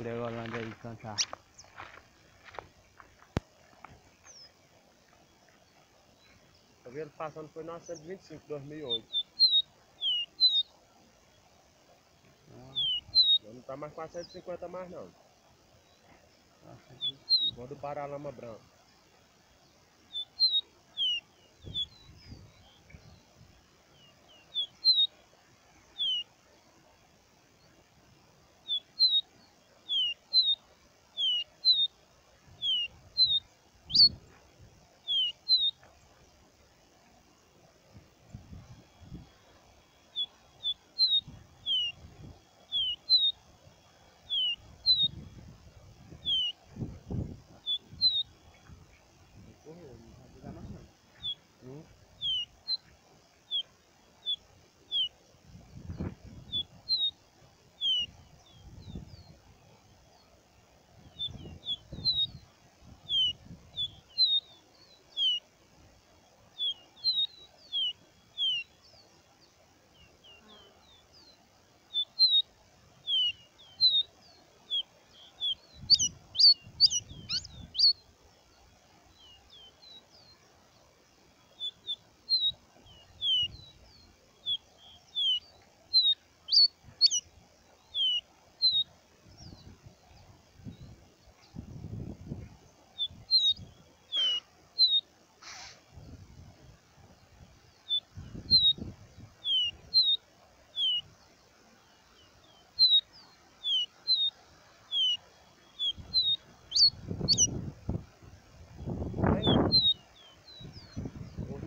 Gregolândia aí cantar. Eu vi ele passando foi 925, 2008. Ah, Não tá mais 450 mais não. nossa, que- Igual do Paralama Branco.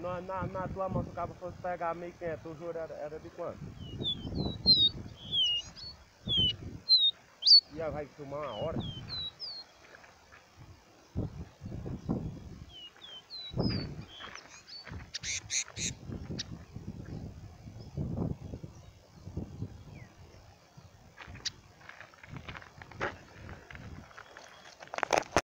Na, na, na tua mão, se o cara fosse pegar 1.500, o juro era, era de quanto? E vai filmar uma hora?